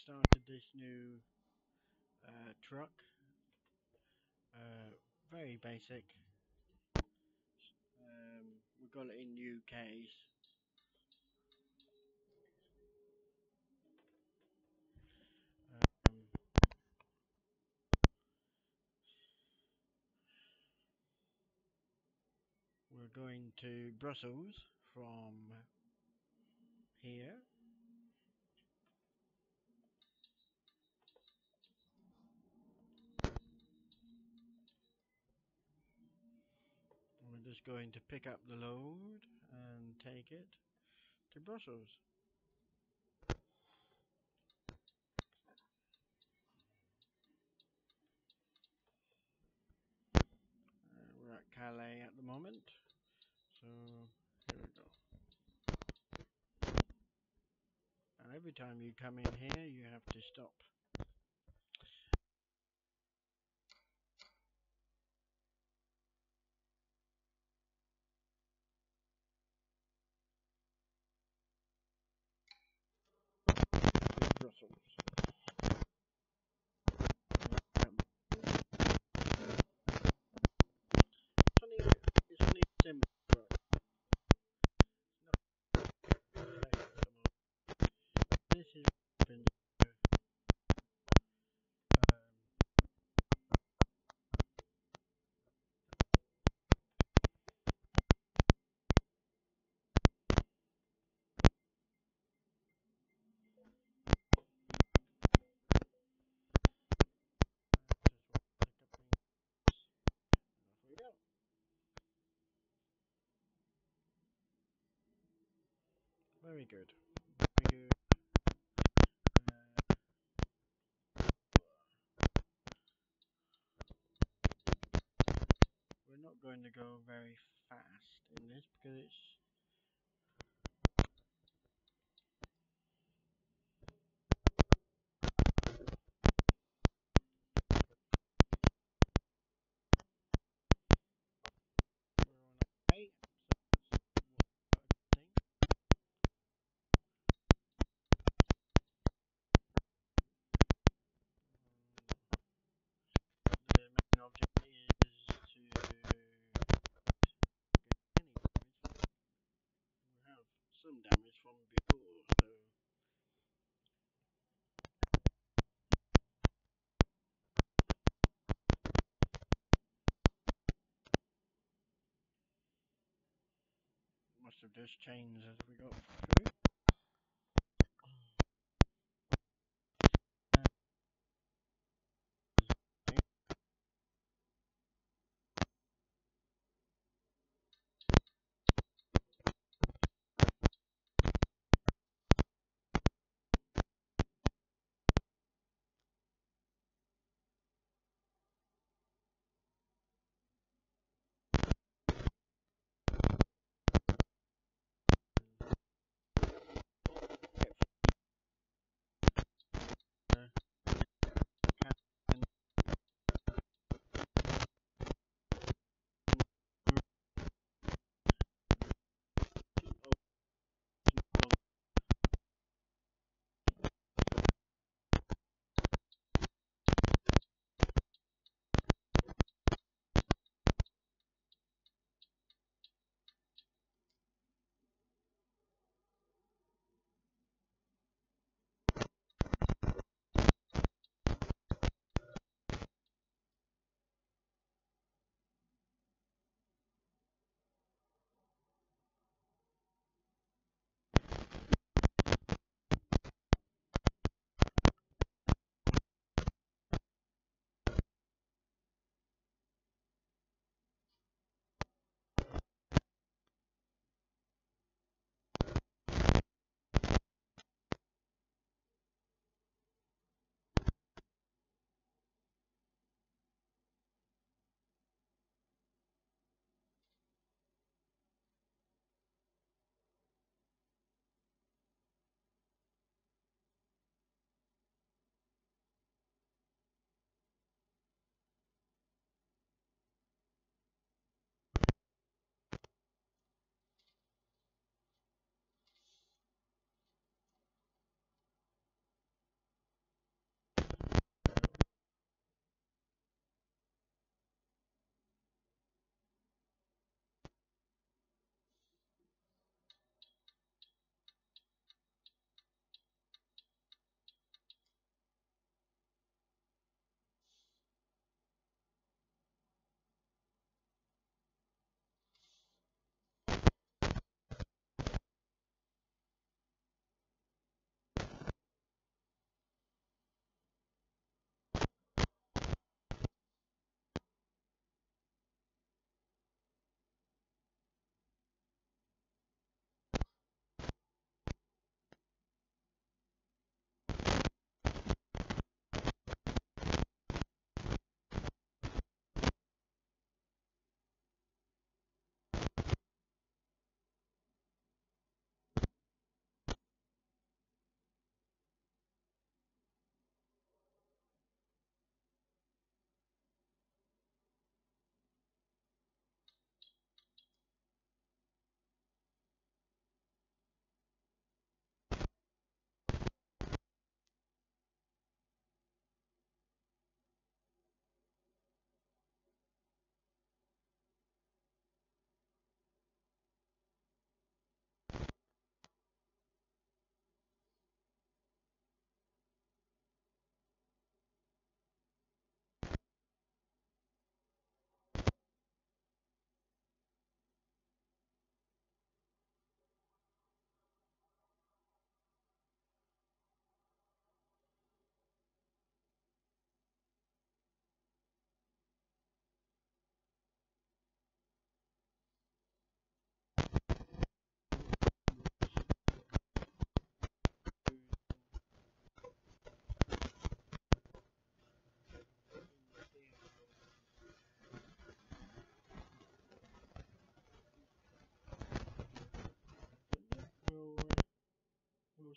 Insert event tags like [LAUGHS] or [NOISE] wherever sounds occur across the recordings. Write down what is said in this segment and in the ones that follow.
started this new uh, truck. Uh, very basic. Um, we got it in UK's. Um, we're going to Brussels from here. Just going to pick up the load and take it to Brussels. Uh, we're at Calais at the moment, so here we go. And every time you come in here, you have to stop. Brussels. Um, it's only, it's only December, but it's not safe at the moment. This is been um, just want to pick up things and off we go. Very good. Very good. We're not going to go very fast in this because it's we're on a eight, so that's what a good thing. Um, the main object is to get any damage. We some damage from before, so must have just changed as we got through.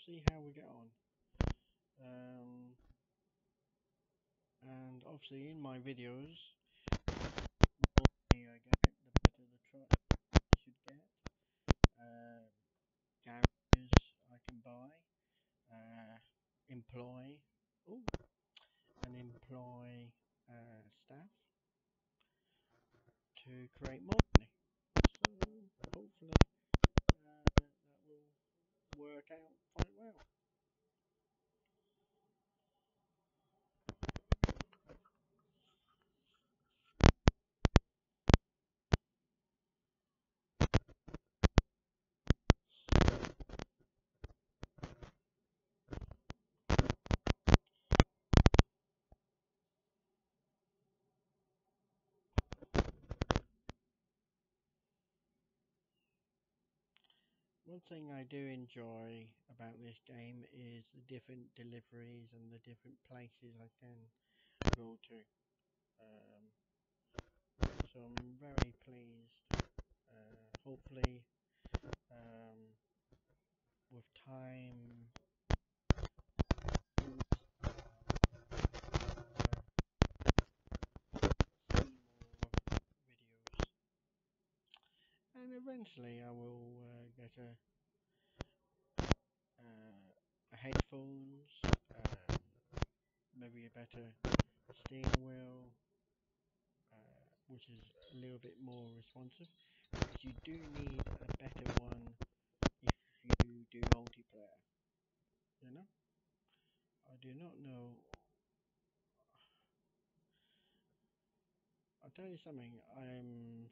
See how we get on. Um, and obviously in my videos, the I get, the better the truck I should get. Uh, garages I can buy, uh, employ, ooh, and employ uh, staff to create more money. So hopefully uh, that will work out quite well. One thing I do enjoy about this game is the different deliveries and the different places I can go to. Um, so I'm very pleased. Uh, hopefully, um, with time, see more videos, and eventually I will uh, get a uh, headphones, uh, maybe a better steering wheel, uh, which is a little bit more responsive. Because you do need a better one if you do multiplayer. You know? I do not know. I'll tell you something. I'm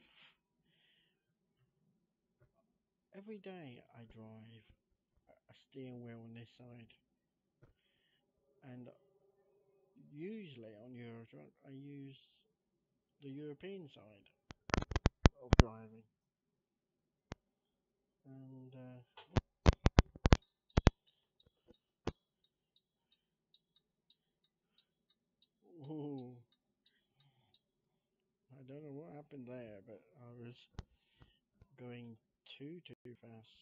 every day I drive a steering wheel on this side, and usually on Eurotruck I use the European side of driving, and uh, I don't know what happened there, but I was going too too fast.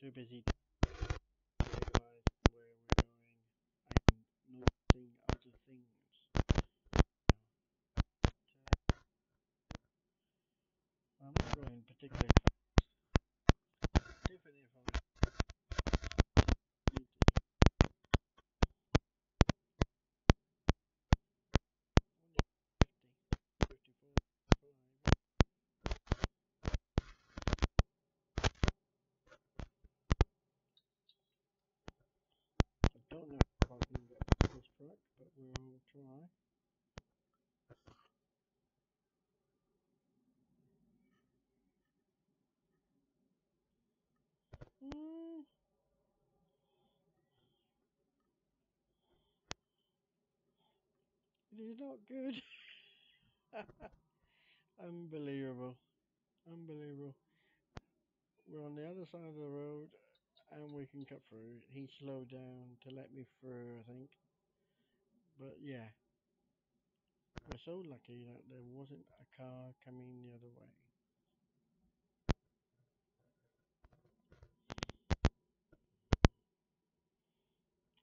Too busy to realize where we're going and noticing other things. But, uh, I'm not going particularly fast. Different if I need to. Only 50, 54, 55. I don't know if I can get truck, but we'll try. Mm, it is not good. [LAUGHS] Unbelievable. Unbelievable. We're on the other side of the road and we can cut through. He slowed down to let me through, I think. But yeah, we're so lucky that there wasn't a car coming the other way.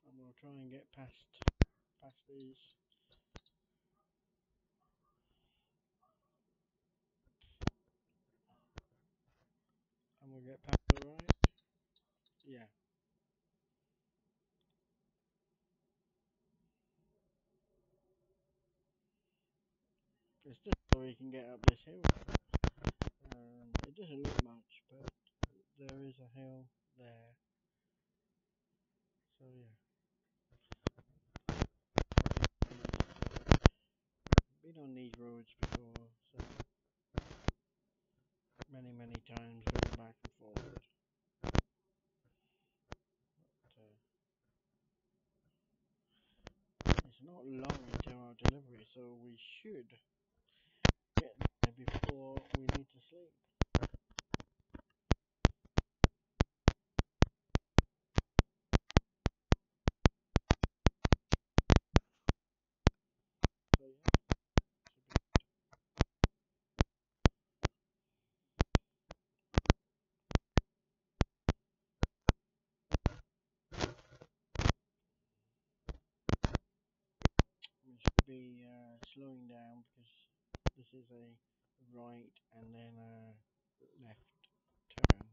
And we'll try and get past past these. And we'll get past the right. Yeah. It's just so we can get up this hill. Um, it doesn't look much, but there is a hill there. So yeah. Been on these roads before, so many many times going back and forward. But, uh, it's not long until our delivery, so we should before we need to sleep. So yeah. be uh, slowing down because this is a right and then a left turn.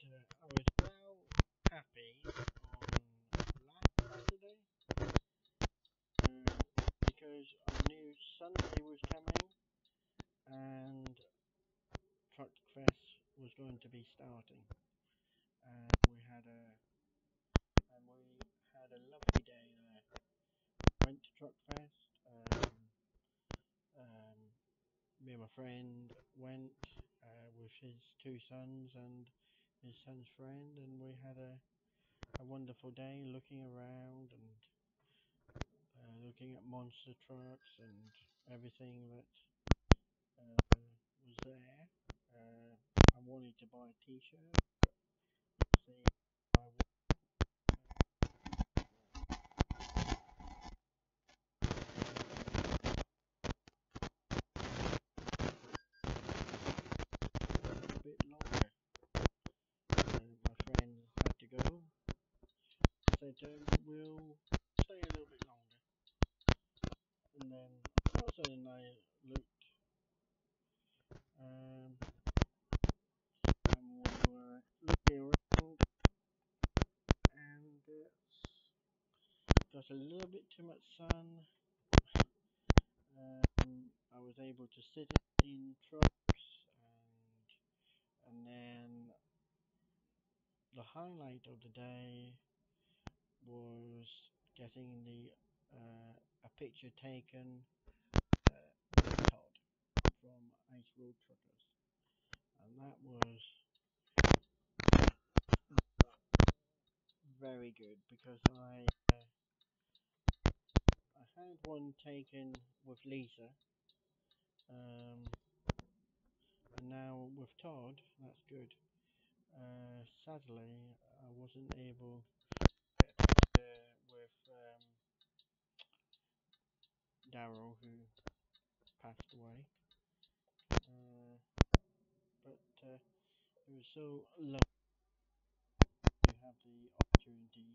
Uh, I was well happy on last Saturday uh, because I knew Sunday was coming and Was going to be starting. And we had a and we had a lovely day there. Went to Truck Fest. Um, um, me and my friend went uh, with his two sons and his son's friend, and we had a a wonderful day looking around and uh, looking at monster trucks and everything that uh, was there. Wanted to buy a T-shirt. See, I bit longer. Uh, my friend had to go. Um, we'll stay a little bit longer. And then also then I um, and we were looking around and uh, got a little bit too much sun. Um, I was able to sit in trucks and and then the highlight of the day was getting the uh, a picture taken uh, with Todd from Ice Road Truckers, and that was very good because I I had one taken with Lisa, um, and now with Todd. That's good. Uh, sadly, I wasn't able to with um, Darrell, who passed away. Uh, but uh, it was so lovely to have the opportunity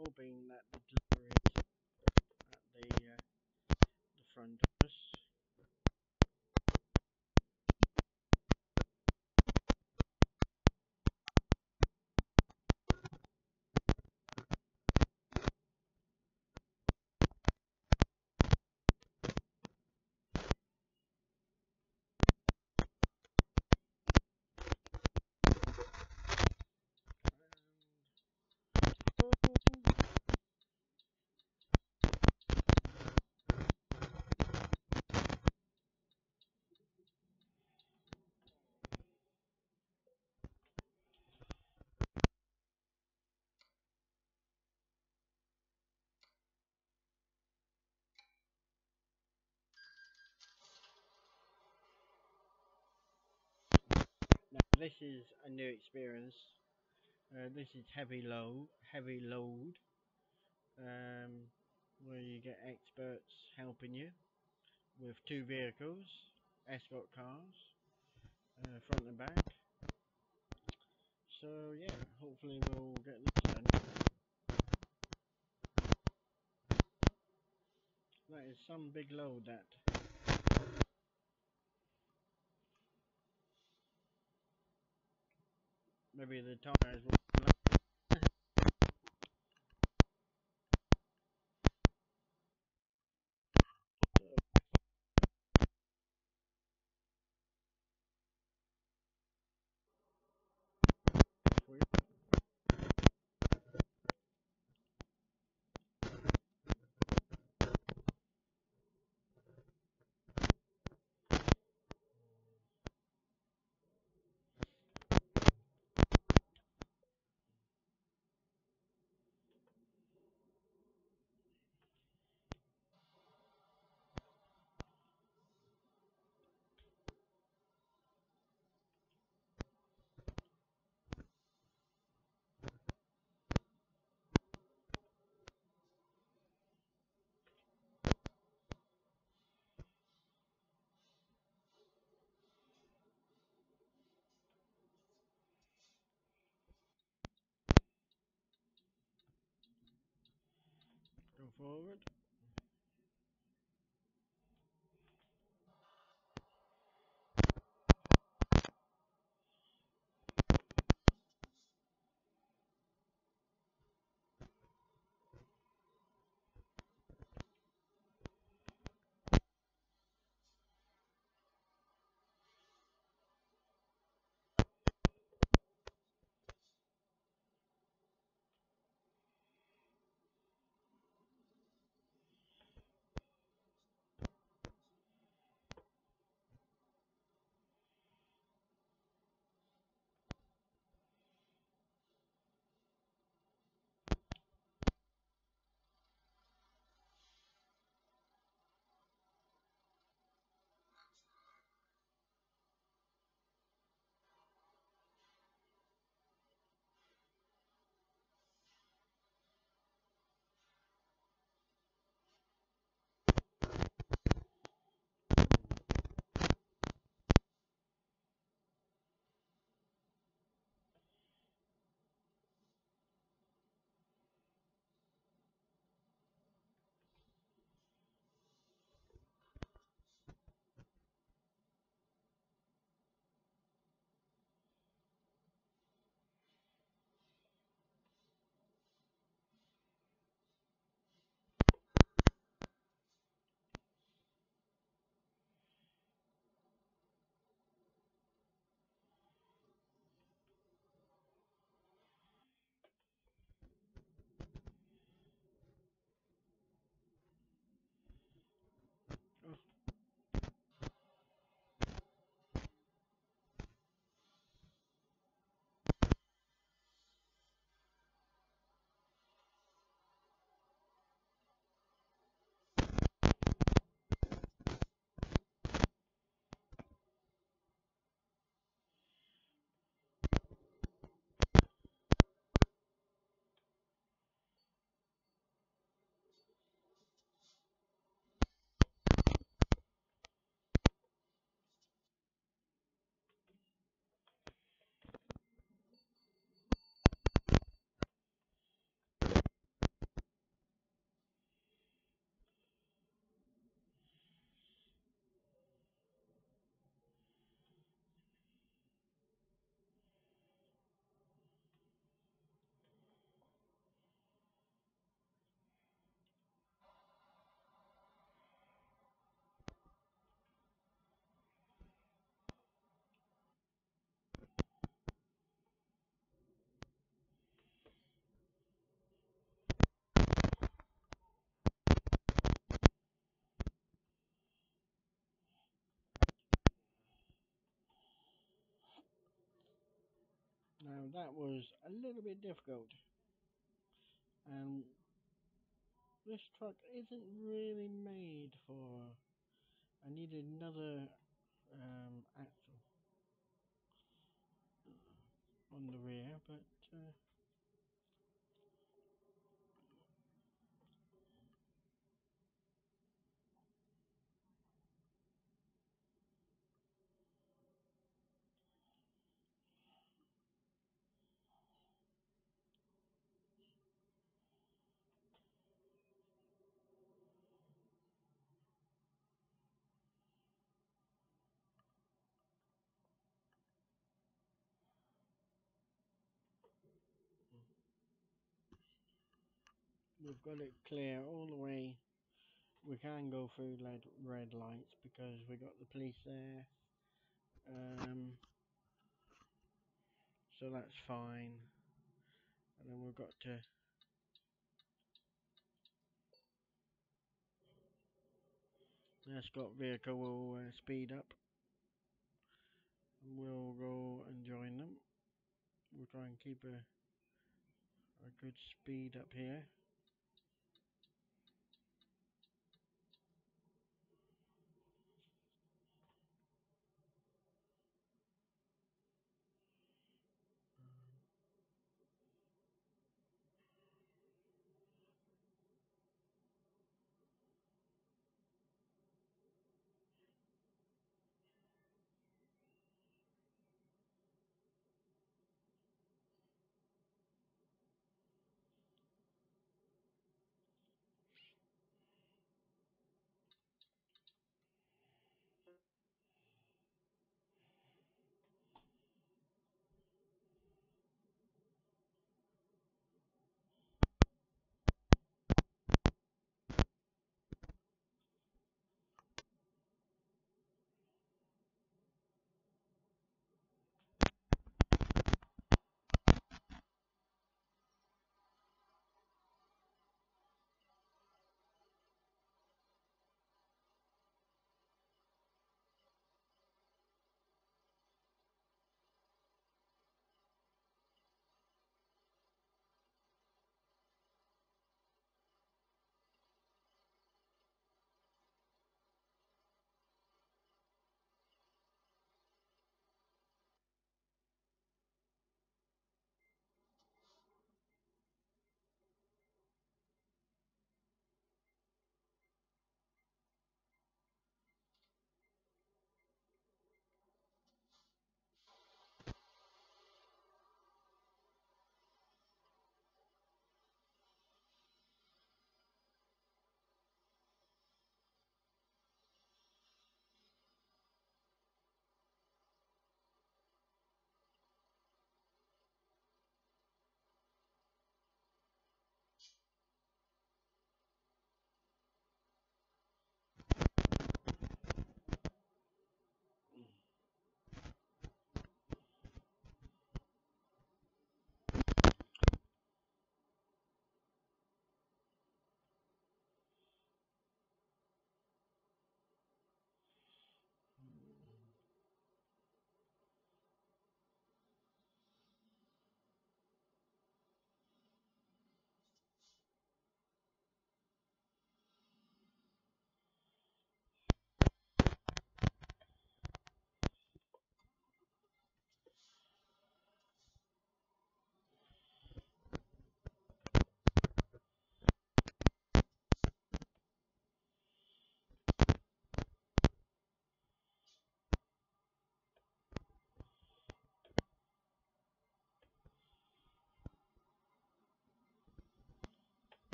hoping that the delivery at the, uh, the front this is a new experience. Uh, this is heavy load, heavy load, um, where you get experts helping you with two vehicles, escort cars, uh, front and back. So yeah, hopefully we'll get this done. That is some big load that. Maybe the tires will for you. Go forward. that was a little bit difficult. And this truck isn't really made for... I needed another um, axle on the rear, but uh, we've got it clear all the way. We can go through red, red lights because we got the police there. Um, so that's fine. And then we've got to That's got vehicle will uh, speed up. We'll go and join them. We'll try and keep a a good speed up here.